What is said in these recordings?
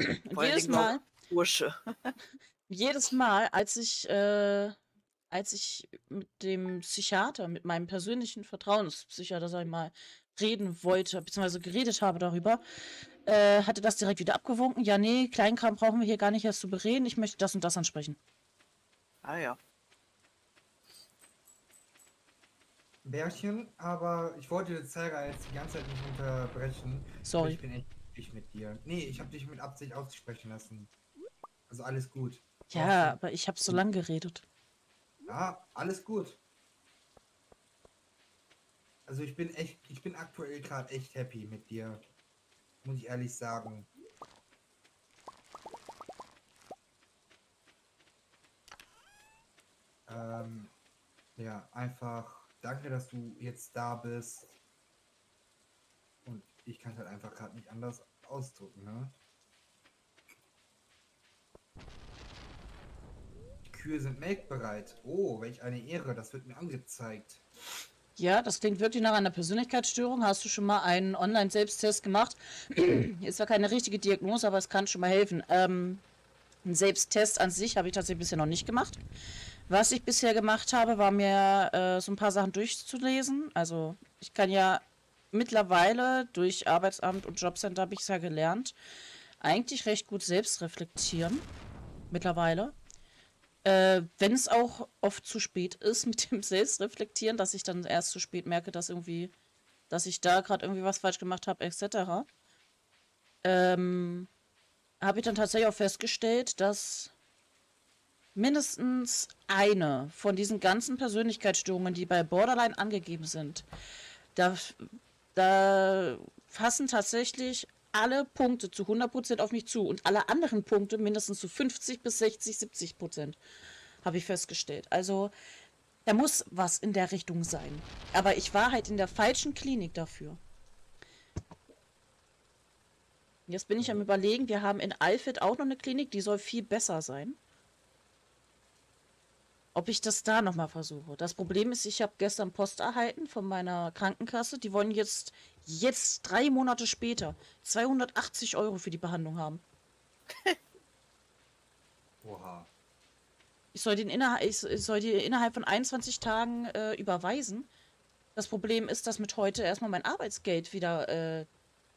Jedes Mal, Bursche. jedes Mal, als ich, äh, als ich mit dem Psychiater, mit meinem persönlichen Vertrauenspsychiater, sag ich mal, reden wollte, beziehungsweise geredet habe darüber, äh, hatte das direkt wieder abgewunken. Ja, nee, Kleinkram brauchen wir hier gar nicht erst zu bereden. Ich möchte das und das ansprechen. Ah ja. Bärchen, aber ich wollte den Zeiger jetzt die ganze Zeit nicht unterbrechen. Sorry. Ich bin echt glücklich mit dir. Nee, ich habe dich mit Absicht aussprechen lassen. Also alles gut. Ja, aber ich habe so lange geredet. Ja, alles gut. Also ich bin echt, ich bin aktuell gerade echt happy mit dir. Muss ich ehrlich sagen. Ähm, ja, einfach danke, dass du jetzt da bist. Ich kann es halt einfach gerade nicht anders ausdrücken, ne? Die Kühe sind melkbereit. Oh, welch eine Ehre, das wird mir angezeigt. Ja, das klingt wirklich nach einer Persönlichkeitsstörung. Hast du schon mal einen Online-Selbsttest gemacht? Ist zwar keine richtige Diagnose, aber es kann schon mal helfen. Ähm, einen Selbsttest an sich habe ich tatsächlich bisher noch nicht gemacht. Was ich bisher gemacht habe, war mir äh, so ein paar Sachen durchzulesen. Also ich kann ja mittlerweile durch Arbeitsamt und Jobcenter habe ich es ja gelernt, eigentlich recht gut selbst reflektieren. Mittlerweile. Äh, wenn es auch oft zu spät ist mit dem Selbstreflektieren, dass ich dann erst zu spät merke, dass irgendwie, dass ich da gerade irgendwie was falsch gemacht habe, etc. Ähm, habe ich dann tatsächlich auch festgestellt, dass mindestens eine von diesen ganzen Persönlichkeitsstörungen, die bei Borderline angegeben sind, da, da fassen tatsächlich alle Punkte zu 100% auf mich zu und alle anderen Punkte mindestens zu 50 bis 60, 70%, habe ich festgestellt. Also, da muss was in der Richtung sein. Aber ich war halt in der falschen Klinik dafür. Jetzt bin ich am überlegen, wir haben in Alfred auch noch eine Klinik, die soll viel besser sein. Ob ich das da nochmal versuche. Das Problem ist, ich habe gestern Post erhalten von meiner Krankenkasse. Die wollen jetzt, jetzt drei Monate später 280 Euro für die Behandlung haben. Oha. Ich soll, den innerhalb, ich soll die innerhalb von 21 Tagen äh, überweisen. Das Problem ist, dass mit heute erstmal mein Arbeitsgeld wieder äh,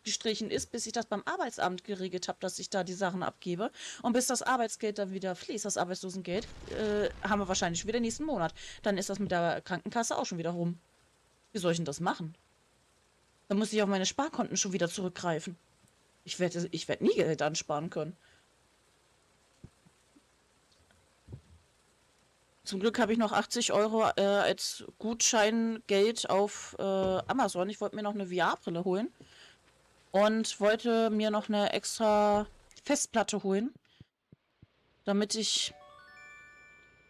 gestrichen ist, bis ich das beim Arbeitsamt geregelt habe, dass ich da die Sachen abgebe. Und bis das Arbeitsgeld dann wieder fließt, das Arbeitslosengeld, äh, haben wir wahrscheinlich wieder nächsten Monat. Dann ist das mit der Krankenkasse auch schon wieder rum. Wie soll ich denn das machen? Dann muss ich auf meine Sparkonten schon wieder zurückgreifen. Ich werde ich werd nie Geld ansparen können. Zum Glück habe ich noch 80 Euro äh, als Gutscheingeld auf äh, Amazon. Ich wollte mir noch eine VR-Brille holen und wollte mir noch eine extra Festplatte holen, damit ich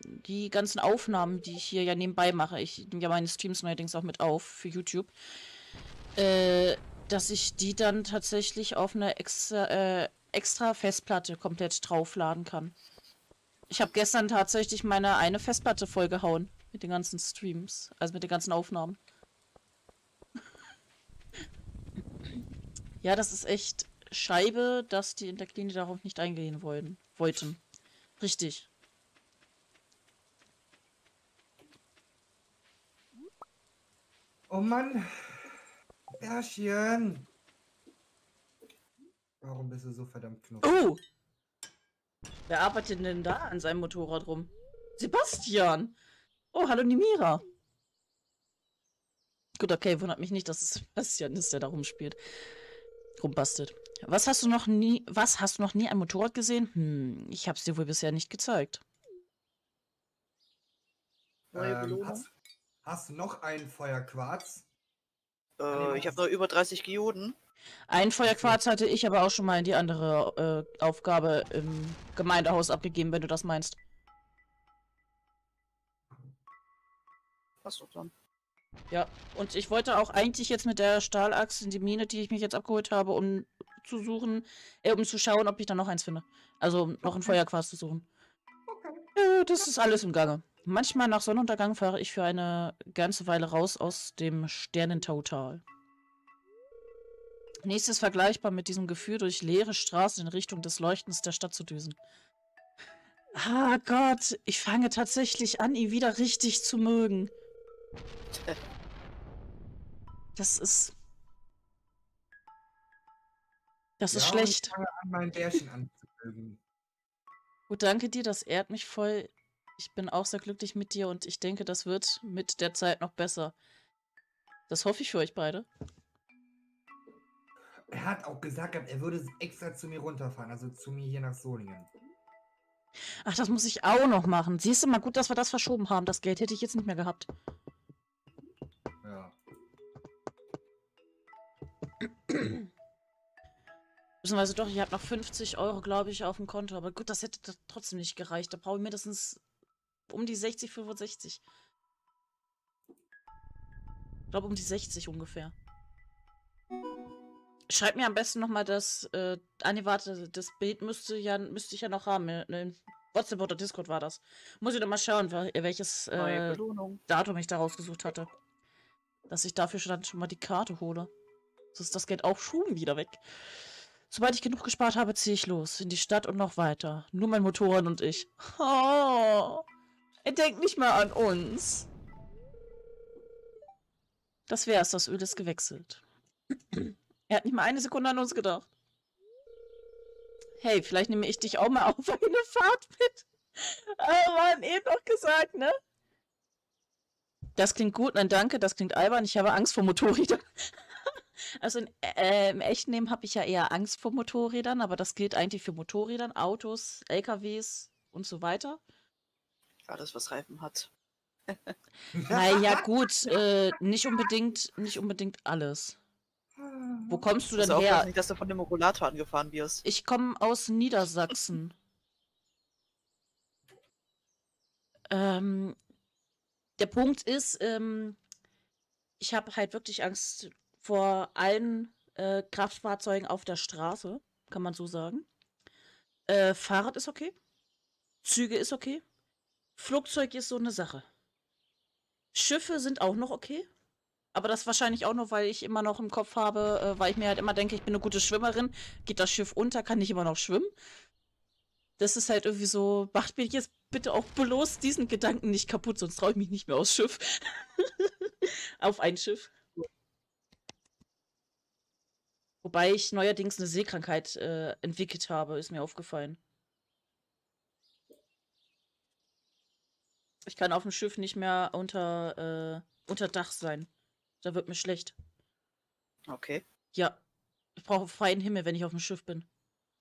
die ganzen Aufnahmen, die ich hier ja nebenbei mache, ich nehme ja meine Streams neuerdings auch mit auf für YouTube, äh, dass ich die dann tatsächlich auf eine extra, äh, extra Festplatte komplett draufladen kann. Ich habe gestern tatsächlich meine eine Festplatte vollgehauen mit den ganzen Streams, also mit den ganzen Aufnahmen. Ja, das ist echt Scheibe, dass die in der Klinik darauf nicht eingehen wollen, wollten. Richtig. Oh Mann. Bärchen. Warum bist du so verdammt knuffig? Oh! Wer arbeitet denn da an seinem Motorrad rum? Sebastian! Oh, hallo Nimira. Gut, okay, wundert mich nicht, dass es Sebastian ist, der da rumspielt. Rumbastelt. Was hast du noch nie, was hast du noch nie ein Motorrad gesehen? Hm, ich hab's dir wohl bisher nicht gezeigt. Neue Ähm, Belohnung. hast, hast du noch einen Feuerquarz? Äh, ich habe noch über 30 Geoden. Ein Feuerquarz hatte ich aber auch schon mal in die andere äh, Aufgabe im Gemeindehaus abgegeben, wenn du das meinst. Was doch dann? Ja, und ich wollte auch eigentlich jetzt mit der Stahlachse in die Mine, die ich mich jetzt abgeholt habe, um zu suchen, äh, um zu schauen, ob ich da noch eins finde. Also um noch ein Feuerquarz zu suchen. Äh, das ist alles im Gange. Manchmal nach Sonnenuntergang fahre ich für eine ganze Weile raus aus dem Sternentautal. Nächstes vergleichbar mit diesem Gefühl, durch leere Straßen in Richtung des Leuchtens der Stadt zu düsen. Ah Gott, ich fange tatsächlich an, ihn wieder richtig zu mögen. Das ist. Das ist Ja, und schlecht. Ich fange an, mein Bärchen anzumögen. Gut, danke dir, das ehrt mich voll. Ich bin auch sehr glücklich mit dir und ich denke, das wird mit der Zeit noch besser. Das hoffe ich für euch beide. Er hat auch gesagt, er würde extra zu mir runterfahren, also zu mir hier nach Solingen. Ach, das muss ich auch noch machen. Siehst du mal gut, dass wir das verschoben haben. Das Geld hätte ich jetzt nicht mehr gehabt. Beziehungsweise doch, ich habe noch 50 Euro, glaube ich, auf dem Konto. Aber gut, das hätte trotzdem nicht gereicht. Da brauche ich mindestens um die 60, 65. Ich glaube, um die 60 ungefähr. Schreib mir am besten nochmal das. Äh, ah, nee, warte, das Bild müsste, ja, müsste ich ja noch haben. In, WhatsApp oder Discord war das. Muss ich doch mal schauen, wel- welches äh. Datum ich da rausgesucht hatte. Dass ich dafür schon, schon mal die Karte hole. Sonst ist das Geld auch schon wieder weg. Sobald ich genug gespart habe, ziehe ich los. In die Stadt und noch weiter. Nur mein Motorrad und ich. Oh, er denkt nicht mal an uns. Das wär's, das Öl ist gewechselt. er hat nicht mal eine Sekunde an uns gedacht. Hey, vielleicht nehme ich dich auch mal auf eine Fahrt mit. Oh Mann, eben noch gesagt, ne? Das klingt gut, nein, danke, das klingt albern. Ich habe Angst vor Motorrädern. Also in, äh, im echten Leben habe ich ja eher Angst vor Motorrädern, aber das gilt eigentlich für Motorrädern, Autos, LKWs und so weiter. Alles, was Reifen hat. Naja, gut, äh, nicht unbedingt, nicht unbedingt alles. Wo kommst du denn her? nicht, dass du von dem Rollator angefahren wirst. Ich komme aus Niedersachsen. Ähm, der Punkt ist, ähm, ich habe halt wirklich Angst vor allen äh, Kraftfahrzeugen auf der Straße, kann man so sagen. Äh, Fahrrad ist okay. Züge ist okay. Flugzeug ist so eine Sache. Schiffe sind auch noch okay. Aber das wahrscheinlich auch nur, weil ich immer noch im Kopf habe, äh, weil ich mir halt immer denke, ich bin eine gute Schwimmerin. Geht das Schiff unter, kann ich immer noch schwimmen. Das ist halt irgendwie so, macht mir jetzt bitte auch bloß diesen Gedanken nicht kaputt, sonst traue ich mich nicht mehr aufs Schiff. Auf ein Schiff. Wobei ich neuerdings eine Seekrankheit äh, entwickelt habe, ist mir aufgefallen. Ich kann auf dem Schiff nicht mehr unter, äh, unter Dach sein. Da wird mir schlecht. Okay. Ja. Ich brauche freien Himmel, wenn ich auf dem Schiff bin.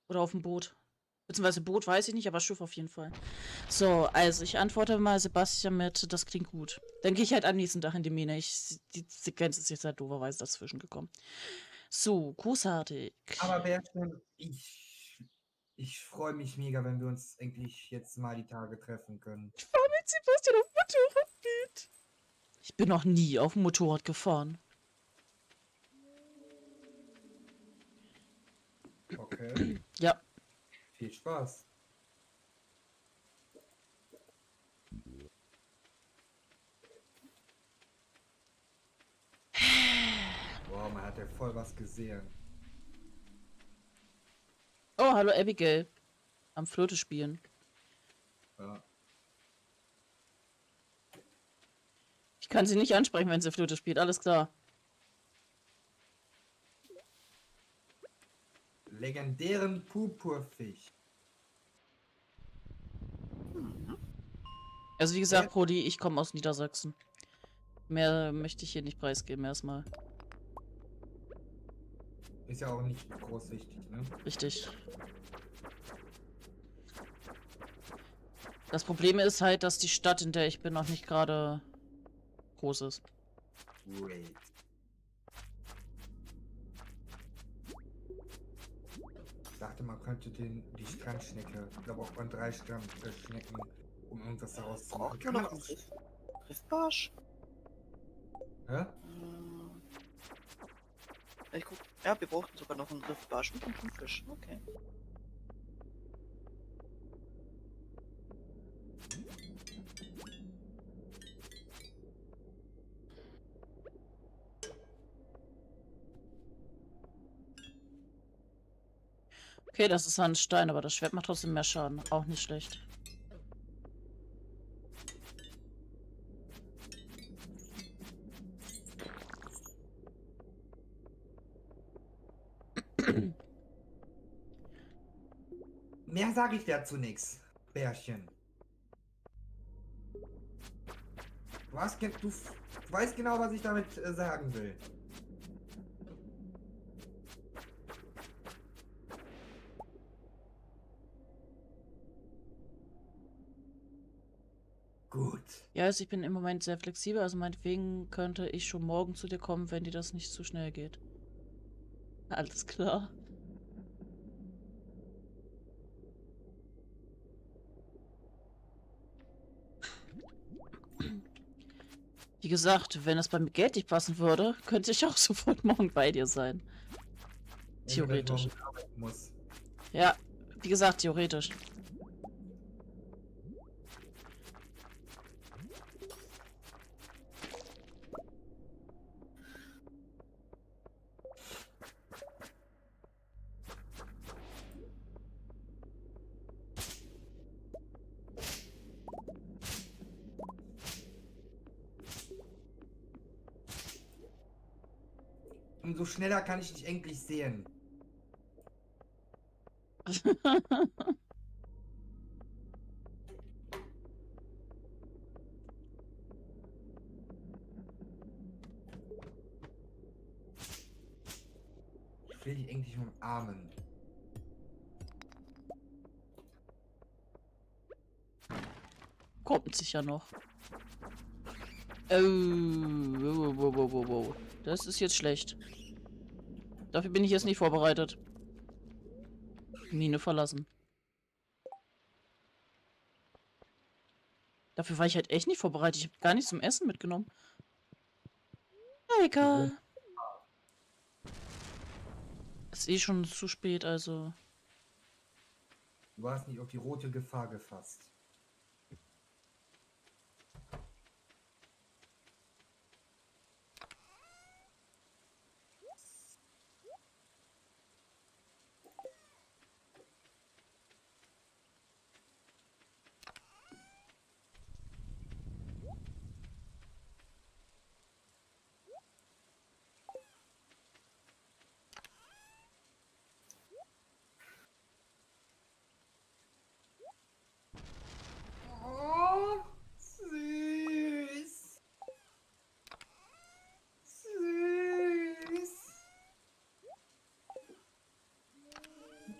Oder auf dem Boot. Beziehungsweise Boot weiß ich nicht, aber Schiff auf jeden Fall. So, also ich antworte mal Sebastian mit, das klingt gut. Dann gehe ich halt am nächsten Tag in die Mine. Ich, die Sequenz ist jetzt halt dooferweise dazwischen gekommen. So, großartig. Aber Bärchen, ich, ich freue mich mega, wenn wir uns endlich jetzt mal die Tage treffen können. Ich fahre mit Sebastian auf Motorrad mit. Ich bin noch nie auf dem Motorrad gefahren. Okay, Ja, viel Spaß. Wow, man hat ja voll was gesehen. Oh, hallo Abigail. Am Flöte spielen. Ja. Ich kann sie nicht ansprechen, wenn sie Flöte spielt. Alles klar. Legendären Purpurfisch. Also wie gesagt. Brody, ich komme aus Niedersachsen. Mehr möchte ich hier nicht preisgeben erstmal. Ist ja auch nicht groß wichtig, ne? Richtig. Das Problem ist halt, dass die Stadt, in der ich bin, noch nicht gerade groß ist. Great. Ich dachte, man könnte den, die Strandschnecke, ich glaube auch von drei Strandschnecken, um irgendwas daraus zu machen. Braucht man Riffbarsch? Hä? Äh, Ich guck. Ja, wir brauchten sogar noch einen Riffbarsch und einen Fisch. Okay. Okay, das ist ein Stein, aber das Schwert macht trotzdem mehr Schaden. Auch nicht schlecht. Mehr sage ich dazu nichts, Bärchen. Du, hast, du, du weißt genau, was ich damit äh, sagen will. Gut. Ja, also ich bin im Moment sehr flexibel, also meinetwegen könnte ich schon morgen zu dir kommen, wenn dir das nicht zu schnell geht. Alles klar. Wie gesagt, wenn es beim Geld nicht passen würde, könnte ich auch sofort morgen bei dir sein. Theoretisch. Ja, wie gesagt, theoretisch. Umso schneller kann ich dich endlich sehen. Ich will dich endlich umarmen. Kommt sicher noch. Oh, wow, wow, wow, wow, wow. Das ist jetzt schlecht. Dafür bin ich jetzt nicht vorbereitet. Mine verlassen. Dafür war ich halt echt nicht vorbereitet. Ich habe gar nichts zum Essen mitgenommen. Egal. Ist eh schon zu spät, also. Du hast nicht auf die rote Gefahr gefasst.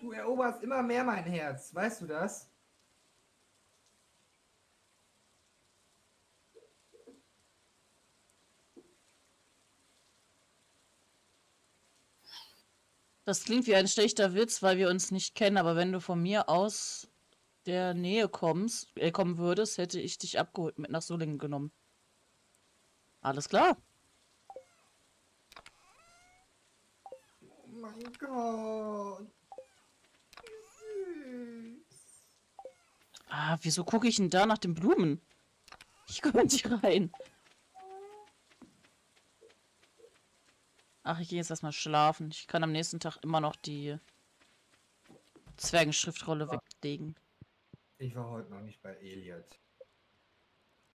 Du eroberst immer mehr mein Herz, weißt du das? Das klingt wie ein schlechter Witz, weil wir uns nicht kennen, aber wenn du von mir aus der Nähe kommst, äh, kommen würdest, hätte ich dich abgeholt mit nach Solingen genommen. Alles klar. Oh mein Gott. Ah, wieso gucke ich denn da nach den Blumen? Ich komme nicht rein. Ach, ich gehe jetzt erstmal schlafen. Ich kann am nächsten Tag immer noch die Zwergenschriftrolle weglegen. Ich war heute noch nicht bei Elliot.